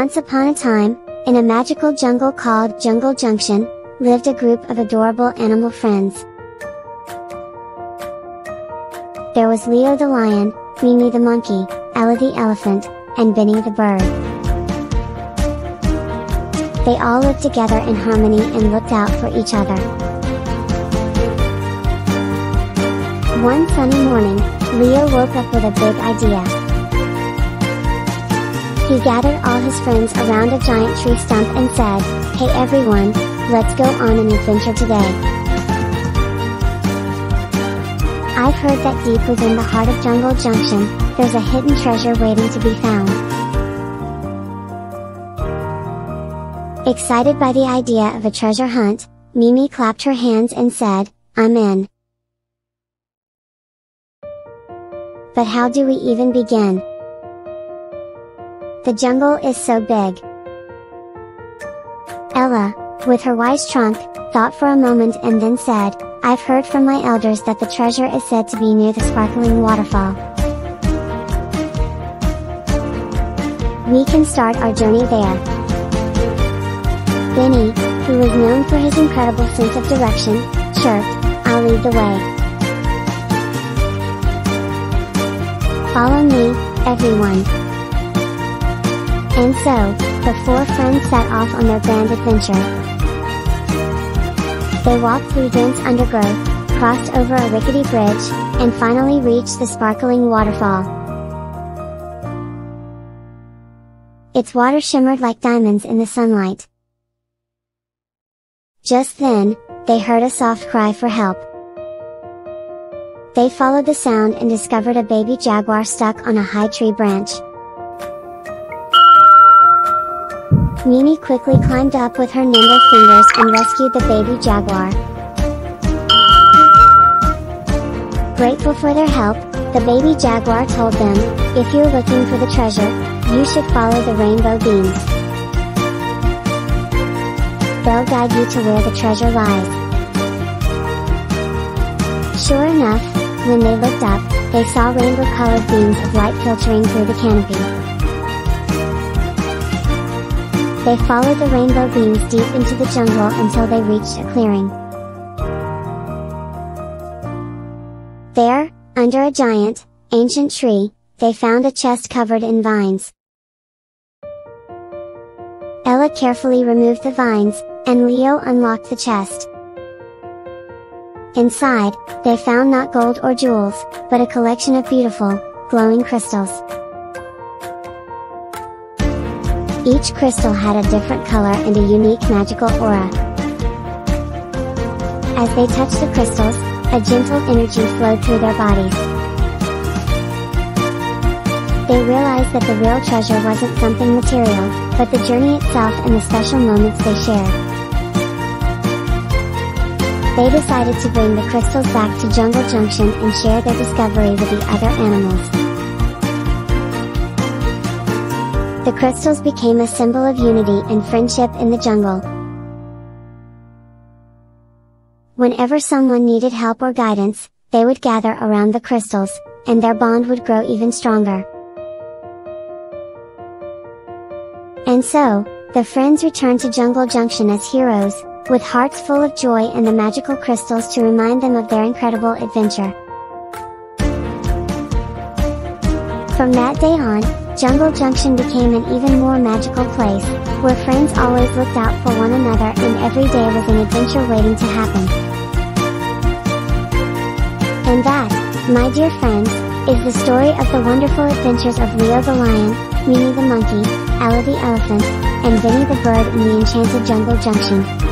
Once upon a time, in a magical jungle called Jungle Junction, lived a group of adorable animal friends. There was Leo the lion, Mimi the monkey, Ella the elephant, and Benny the bird. They all lived together in harmony and looked out for each other. One sunny morning, Leo woke up with a big idea. He gathered all his friends around a giant tree stump and said, Hey everyone, let's go on an adventure today. I've heard that deep within the heart of Jungle Junction, there's a hidden treasure waiting to be found. Excited by the idea of a treasure hunt, Mimi clapped her hands and said, I'm in. But how do we even begin? The jungle is so big. Ella, with her wise trunk, thought for a moment and then said, I've heard from my elders that the treasure is said to be near the sparkling waterfall. We can start our journey there. Benny, who was known for his incredible sense of direction, chirped, I'll lead the way. Follow me, everyone. And so, the four friends set off on their grand adventure. They walked through dense undergrowth, crossed over a rickety bridge, and finally reached the sparkling waterfall. Its water shimmered like diamonds in the sunlight. Just then, they heard a soft cry for help. They followed the sound and discovered a baby jaguar stuck on a high tree branch. Mimi quickly climbed up with her nimble fingers and rescued the baby jaguar. Grateful for their help, the baby jaguar told them, if you're looking for the treasure, you should follow the rainbow beams. They'll guide you to where the treasure lies. Sure enough, when they looked up, they saw rainbow-colored beams of light filtering through the canopy. They followed the rainbow beams deep into the jungle until they reached a clearing. There, under a giant, ancient tree, they found a chest covered in vines. Ella carefully removed the vines, and Leo unlocked the chest. Inside, they found not gold or jewels, but a collection of beautiful, glowing crystals. Each crystal had a different color and a unique magical aura. As they touched the crystals, a gentle energy flowed through their bodies. They realized that the real treasure wasn't something material, but the journey itself and the special moments they shared. They decided to bring the crystals back to Jungle Junction and share their discovery with the other animals. The crystals became a symbol of unity and friendship in the jungle. Whenever someone needed help or guidance, they would gather around the crystals, and their bond would grow even stronger. And so, the friends returned to Jungle Junction as heroes, with hearts full of joy and the magical crystals to remind them of their incredible adventure. From that day on, Jungle Junction became an even more magical place, where friends always looked out for one another and every day was an adventure waiting to happen. And that, my dear friends, is the story of the wonderful adventures of Leo the lion, Mimi the monkey, Ella the elephant, and Benny the bird in the enchanted Jungle Junction.